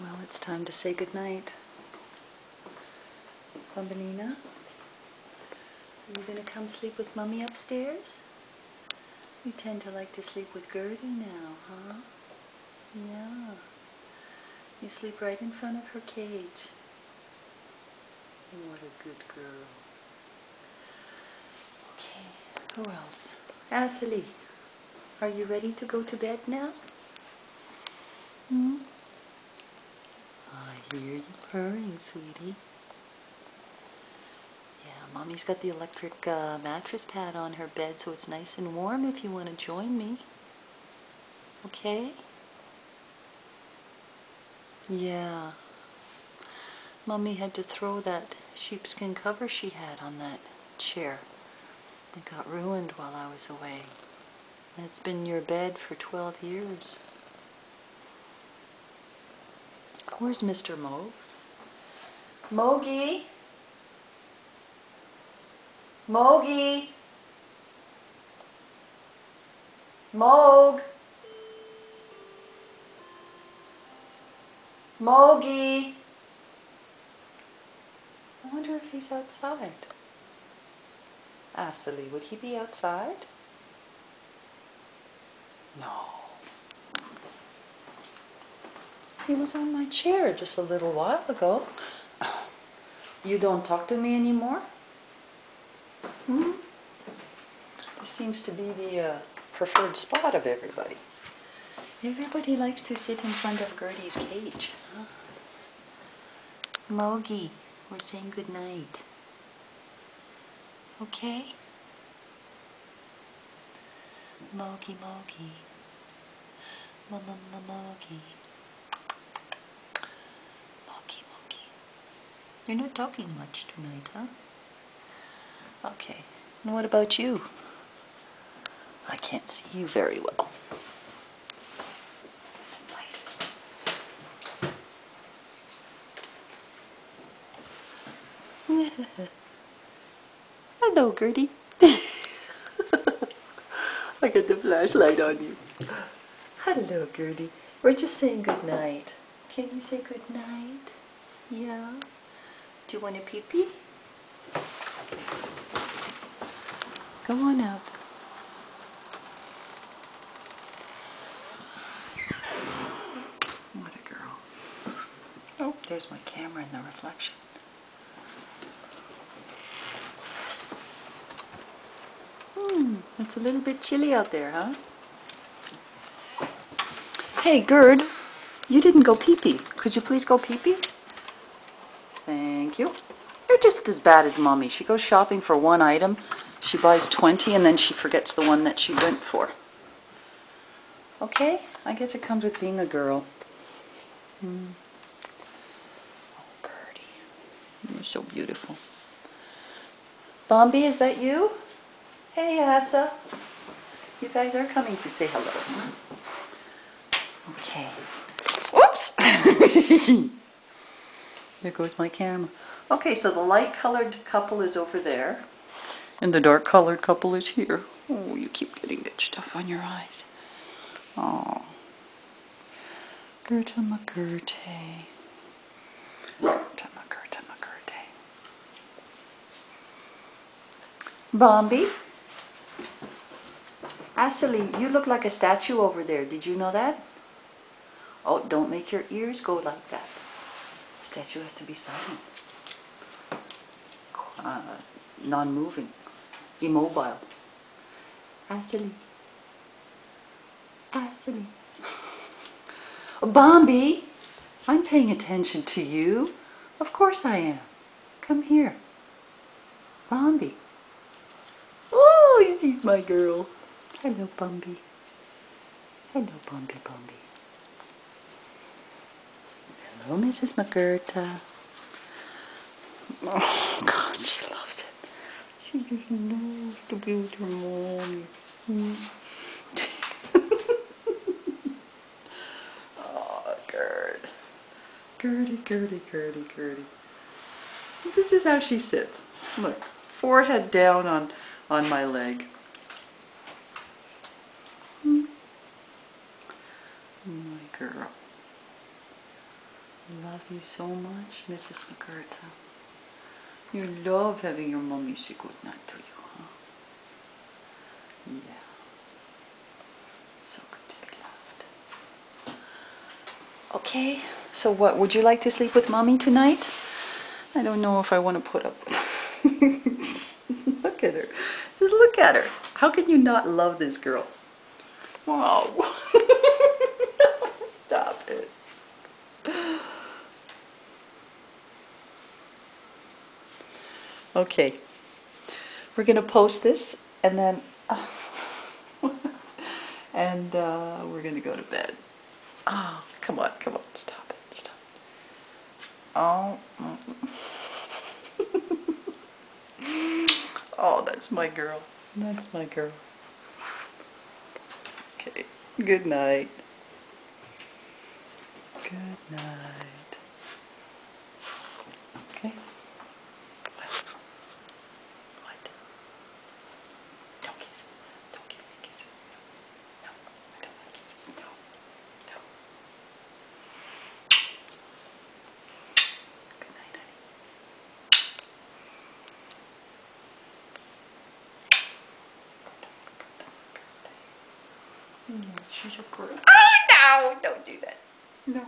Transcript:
Well, it's time to say goodnight. Bambanina, are you going to come sleep with Mummy upstairs? You tend to like to sleep with Gertie now, huh? Yeah. You sleep right in front of her cage. What a good girl. Okay, who else? Ashley, are you ready to go to bed now? Hmm? Hear you purring, sweetie. Yeah, Mommy's got the electric uh, mattress pad on her bed so it's nice and warm if you want to join me. Okay? Yeah. Mommy had to throw that sheepskin cover she had on that chair. It got ruined while I was away. It's been your bed for 12 years. Where's Mr. Moog? Mogi? Mogi? Moog? Mogi? I wonder if he's outside. Ah, Asili, would he be outside? No. He was on my chair just a little while ago. You don't talk to me anymore? Hmm? This seems to be the uh, preferred spot of everybody. Everybody likes to sit in front of Gertie's cage. Huh? Mogi, we're saying good night. Okay? Mogi, Mogi. Mama, Mogi. You're not talking much tonight, huh? Okay. And what about you? I can't see you very well. Hello, Gertie. I got the flashlight on you. Hello, Gertie. We're just saying good night. Can you say good night? Yeah. Do you want a pee pee? Go on out. What a girl. Oh, there's my camera in the reflection. Hmm, it's a little bit chilly out there, huh? Hey, Gerd, you didn't go pee-pee. Could you please go pee-pee? Thank you. You're just as bad as Mommy. She goes shopping for one item, she buys 20, and then she forgets the one that she went for. Okay? I guess it comes with being a girl. Hmm. Oh, Gertie, you're so beautiful. Bombi, is that you? Hey, Asa. You guys are coming to say hello. Okay. Whoops! there goes my camera. Okay, so the light-colored couple is over there. And the dark-colored couple is here. Oh, you keep getting that stuff on your eyes. Oh. Gerta McGurte. Gerta McGurta McGurte. Bombi? Asili, you look like a statue over there. Did you know that? Oh, don't make your ears go like that. Statue has to be silent. Uh, non-moving. Immobile. Asili. Asili. Bombi, I'm paying attention to you. Of course I am. Come here. Bombi. Oh, he's my girl. Hello, Bumby. Hello, Bumby Bumby. Hello, Mrs. McGurta. Oh, God, she loves it. She just loves to be with her mommy. Mm. oh, Gerd. Gertie, Gertie, Gertie, Gertie. This is how she sits. Look, forehead down on, on my leg. My girl. Love you so much, Mrs. McCurta. You love having your mommy say good night to you, huh? Yeah. So good to be loved. Okay, so what, would you like to sleep with mommy tonight? I don't know if I want to put up with Just look at her. Just look at her. How can you not love this girl? Wow. Stop it. Okay. We're going to post this and then and uh, we're going to go to bed. Oh, come on, come on. Stop it. Stop. Oh. oh, that's my girl. That's my girl. Okay. Good night. Good night. Okay. What? What? Don't kiss it. Don't give me a kiss. No. I don't want kisses. No. No. Good night, honey. Mm, she's a girl. Oh, no! Don't do that. No.